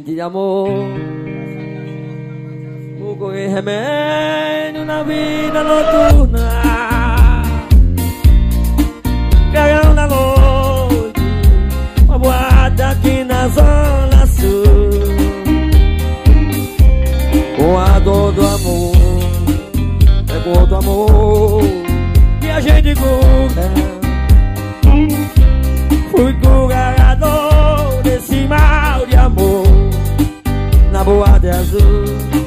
de amor. Vou correr remédio na vida noturna. Cagão da noite Uma boate aqui na zona sul. Com a dor do amor É com do amor E a gente gruda azul.